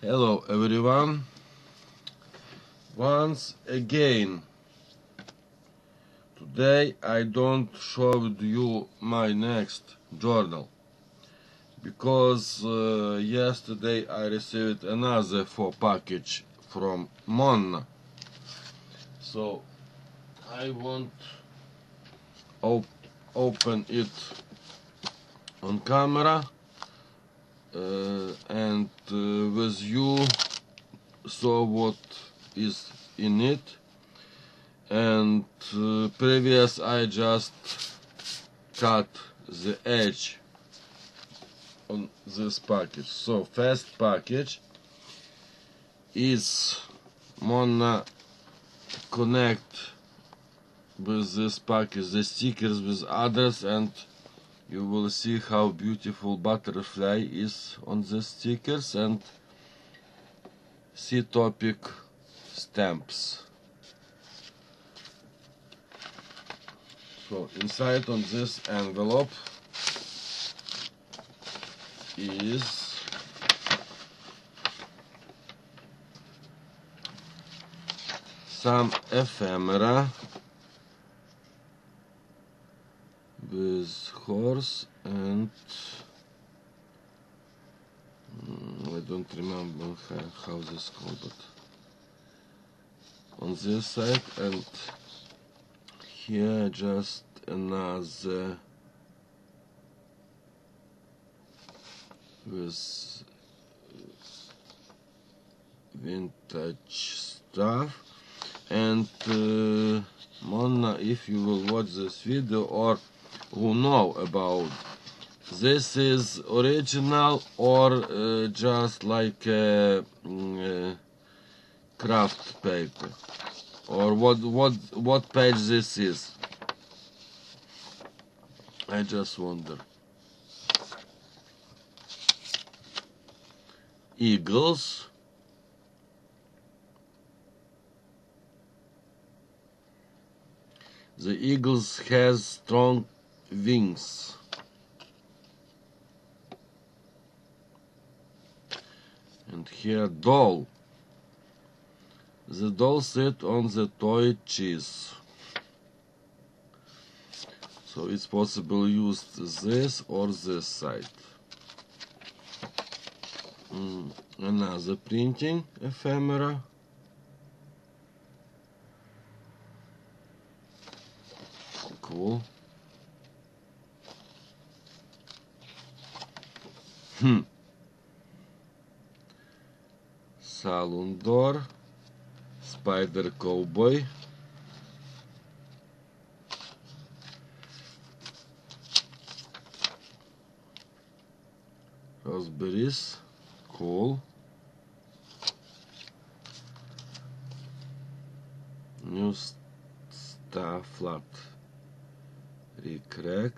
Hello everyone. Once again. Today I don't show you my next journal because uh, yesterday I received another four package from Monna. So I want op open it on camera and uh, with you saw what is in it? And uh, previous I just cut the edge on this package. So first package is Monna connect with this package the stickers with others and you will see how beautiful butterfly is on the stickers and see topic stamps. So inside on this envelope is some ephemera horse and mm, I don't remember how, this called but on this side and here just another with vintage stuff. And uh, Monna if you will watch this video or who know about. This is original or uh, just like a, mm, uh, craft paper? Or what what what page this is? I just wonder. Eagles? The eagles has strong wings. And here doll. The doll sit on the toy cheese so it's possible use this or this side. Mm, another printing ephemera. Cool Хм. Салундор. Спайдер Колбой. Raspberries. Кол. New Star Flat. Recrack.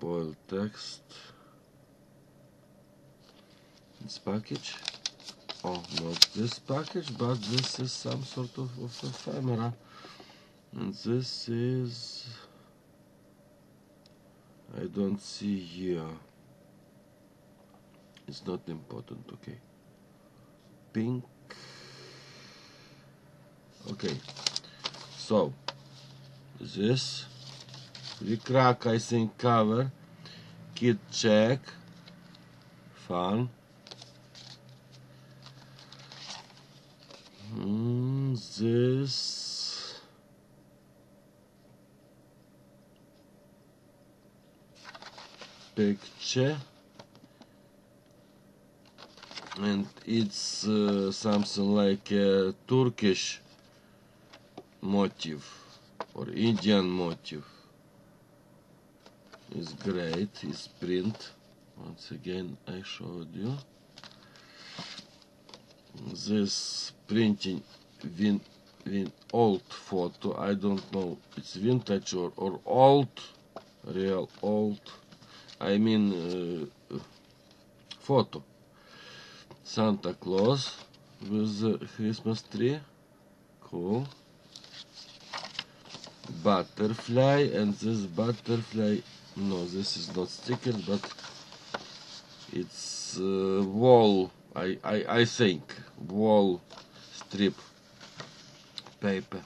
Boil text. This package. Oh, not this package, but this is some sort of, of ephemera. And this is... I don't see here. It's not important, okay. Pink. Okay. So, this recrack, I think, cover. Kit check. Fun. This picture and it's uh, something like a Turkish motif or Indian motif. It's great. It's print. Once again I showed you this printing vin, vin old photo I don't know it's vintage or, or old real old I mean uh, photo. Santa Claus with the Christmas tree cool. Butterfly and this butterfly no this is not sticker but it's uh, wall I, I I think wall strip paper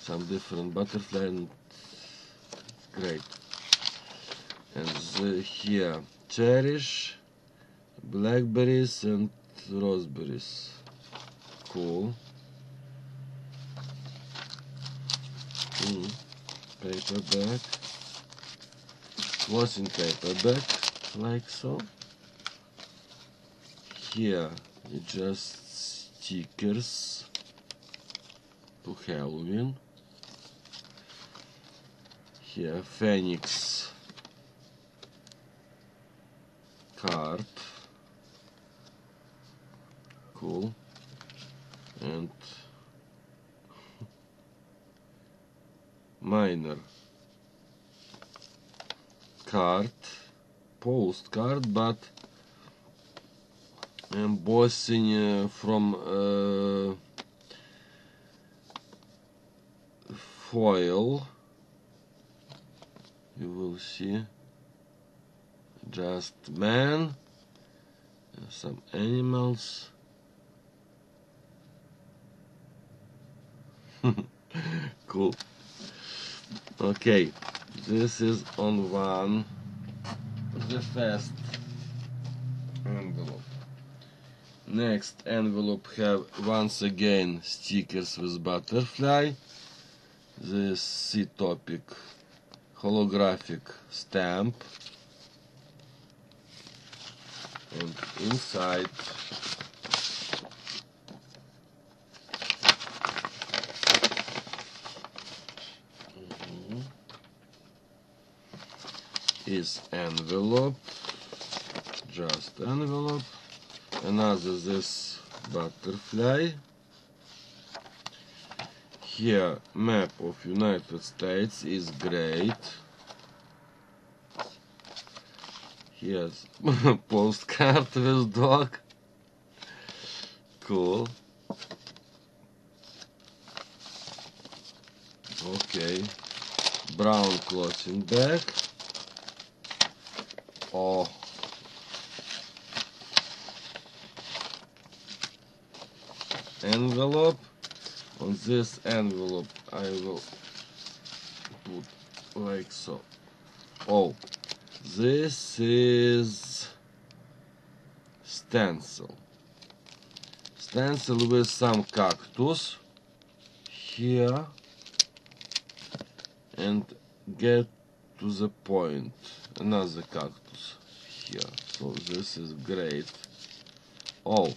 some different butterfly and great and the, here cherish blackberries and raspberries. Cool. Mm. bag was in bag like so here just stickers to Halloween. Here Phoenix card cool. And minor card. Postcard but embossing from uh, foil. You will see. Just man. Some animals. Cool. Okay. This is on one the first envelope next envelope have once again stickers with butterfly. This C topic holographic stamp. And inside Mhm. is envelope. Just envelope another this butterfly. Here map of United States is great. Here's postcard with dog. Cool. Okay. Brown clothing bag. Oh envelope. On this envelope I will put like so. Oh this is stencil. Stencil with some cactus here and get to the point. Another cactus here. So this is great. Oh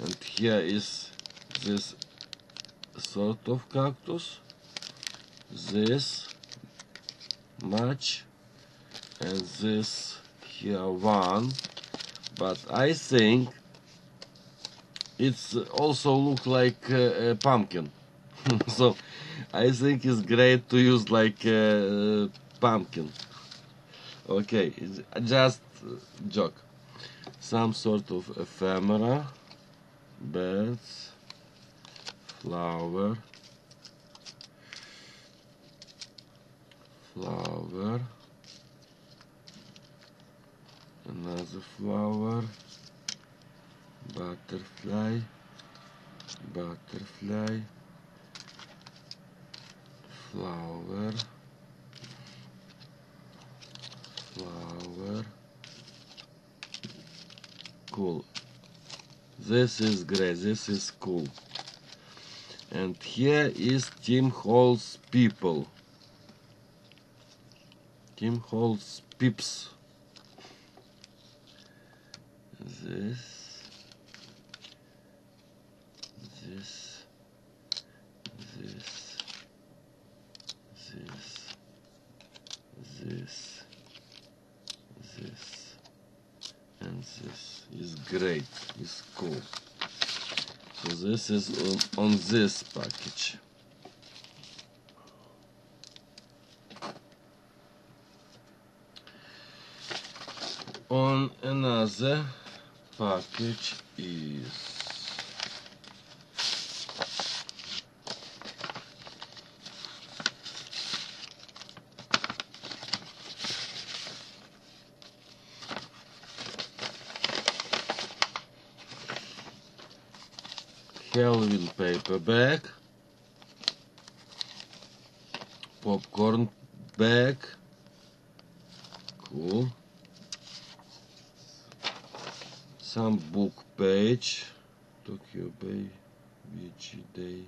and here is this sort of cactus. This much. And this here one. But I think it's also look like uh, a pumpkin. So I think it's great to use like a pumpkin. Okay just joke. Some sort of ephemera birds flower. Flower. Another flower. Butterfly. Butterfly. Flower. Flower. Cool this is great. This is cool. And here is Tim Holtz people. Tim Holtz peeps. This. This. This. This. This. This. And this is great cool. So this is on, on this package. On another package is Halloween paperback, popcorn bag, cool, some book page, Tokyo Bay, VG Day,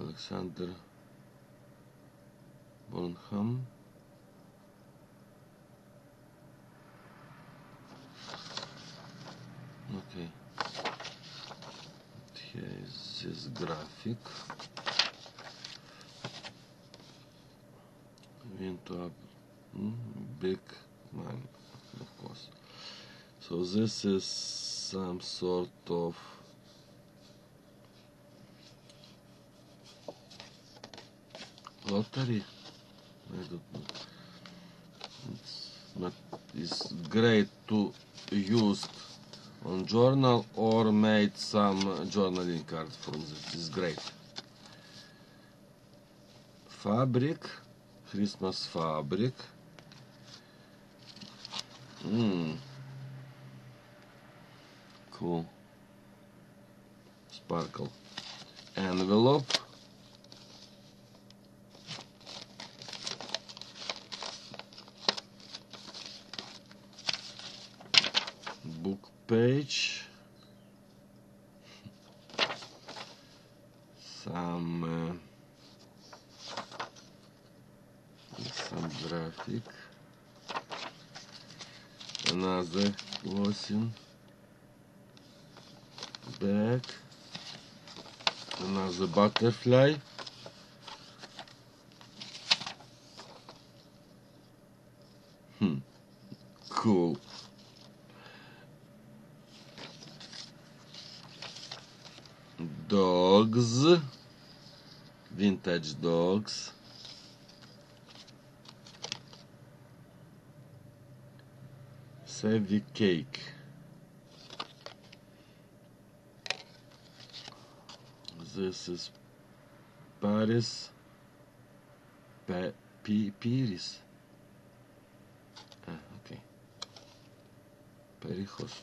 Alexander Bonham. Okay. Here this graphic. Into mm, big man, of course. So this is some sort of lottery. I don't know. It's not. It's great to use on journal or made some journaling cards from this. It's great. Fabric, Christmas fabric. Mm. Cool. Sparkle. Envelope. book page some uh, some graphic another clothing bag another butterfly. Hmm. Cool Dogs, Vintage Dogs. Save Cake. Esses pares pe, pi, pires. Ah, ok. Pericos.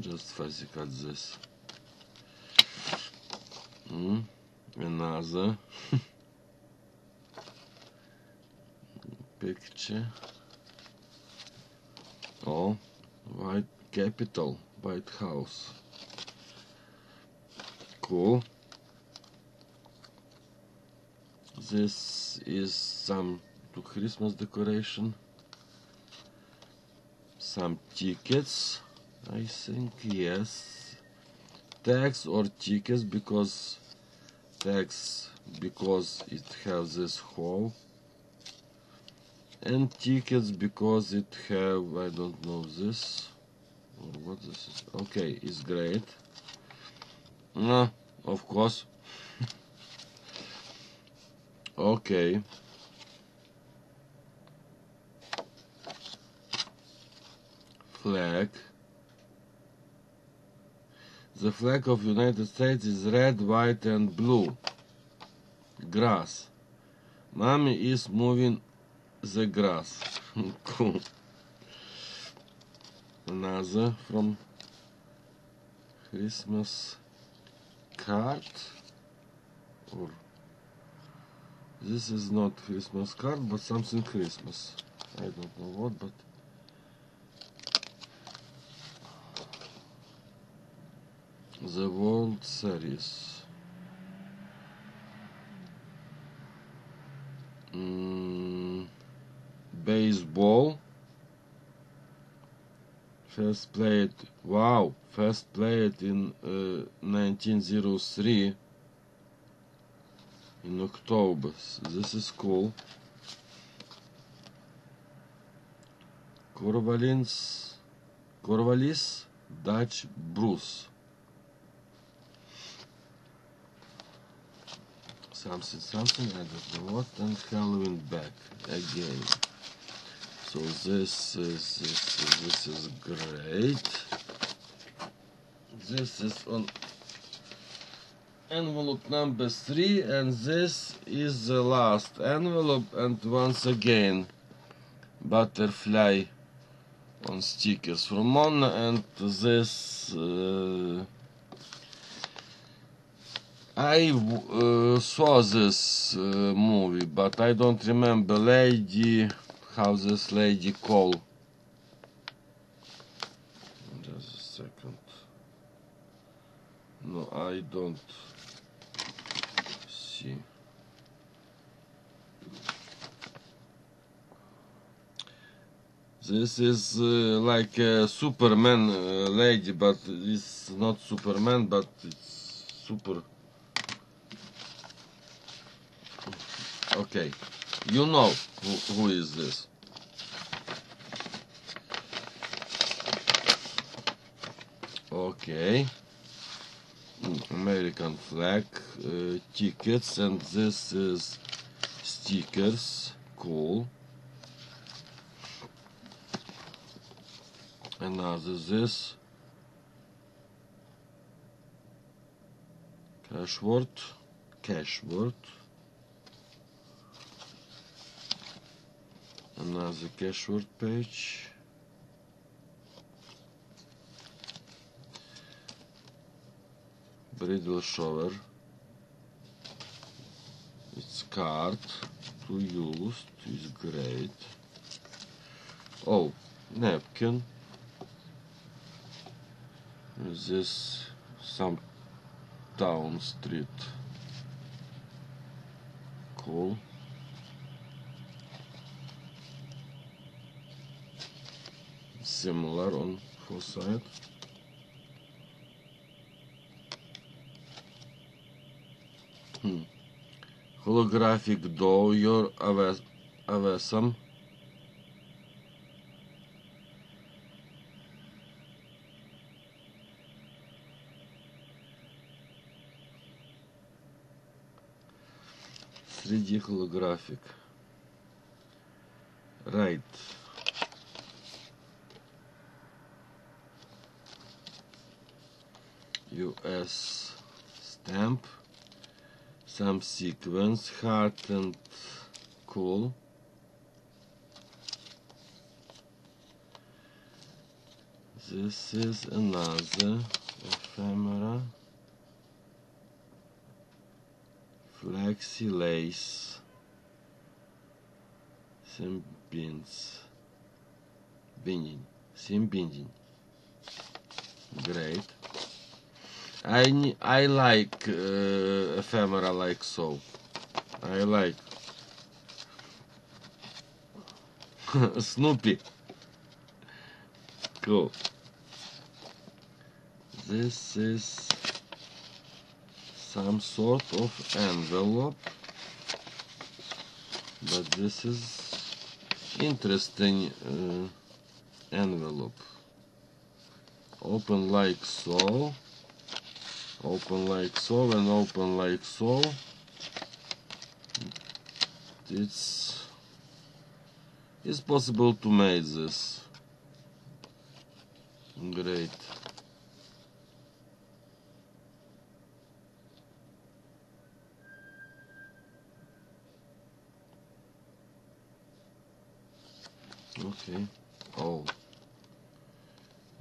Just falsificados esses. This mm. another picture. Oh white capital white house. Cool. This is some christmas decoration. Some tickets I think yes. Tags or tickets because tags because it has this hole and tickets because it have I don't know this what this is. Okay, it's great. Uh, of course. okay. Flag. The flag of United States is red, white and blue. Grass. Mommy is moving the grass. cool. Another from Christmas card. Or this is not Christmas card, but something Christmas. I don't know what, but the World Series. Mm, baseball. First played, wow, first played in uh, 1903 in October. This is cool. Corvalins, Corvalis Dutch Bruce. Something something I don't know what and Halloween back again. So this is this is, this is great. This is on envelope number three and this is the last envelope and once again butterfly on stickers from Mona and this uh, I uh, saw this uh, movie but I don't remember. Lady how this lady call? Just a second. No I don't see. This is uh, like a Superman uh, lady, but it's not Superman, but it's super. Okay, you know who, who is this. Okay, American flag uh, tickets, and this is stickers. Cool. another this cash word cash word another cash word page bridal shower it's card to use is great oh napkin. Is this some town street? Cool side hmm. holographic doll your awesome Sреди holographic. Right. US stamp. Some sequence, hard and cool. This is another ephemera. Flexi lace. Some beans. Binding. seam binding. Great. I I like uh, ephemera like so. I like Snoopy. Cool. This is some sort of envelope, but this is interesting uh, envelope. Open like so open like so and open like so it's it's possible to make this. Great. Okay. Oh.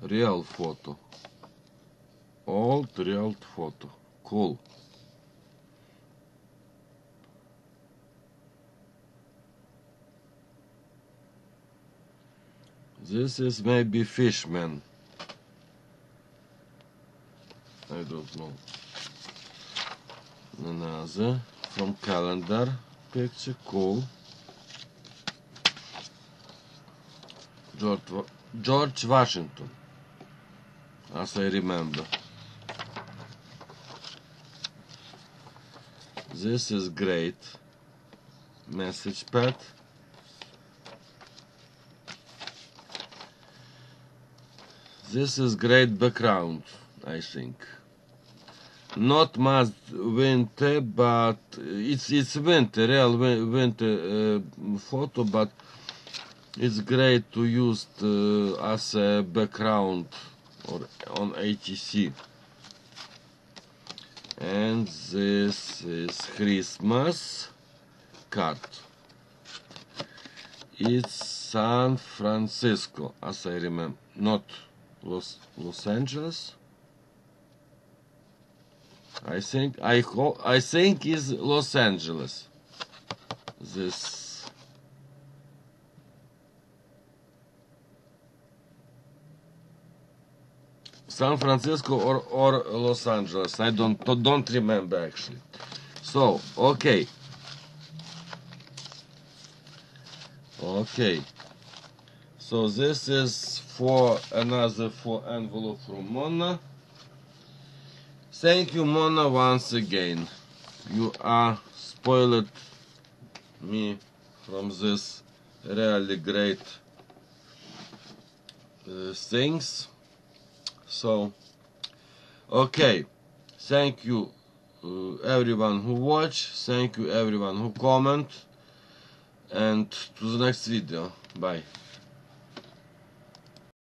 Real photo old real photo cool this is maybe fishman I don't know. Another from calendar. Picture cool. George, George Washington. As I remember This is great. Message pad. This is great background, I think. Not much winter, but it's it's winter, real winter uh, photo, but it's great to use uh, as a background or on ATC and this is Christmas card it's San Francisco, as I remember, not Los Los Angeles. I think I I think is Los Angeles. This San Francisco or or Los Angeles. I don't don't remember actually. So okay. Okay. So this is for another for envelope from Mona. Thank you, Mona, once again. You are spoiled me from this really great uh, things. So, okay. Thank you, uh, everyone who watch. Thank you, everyone who comment. And to the next video. Bye.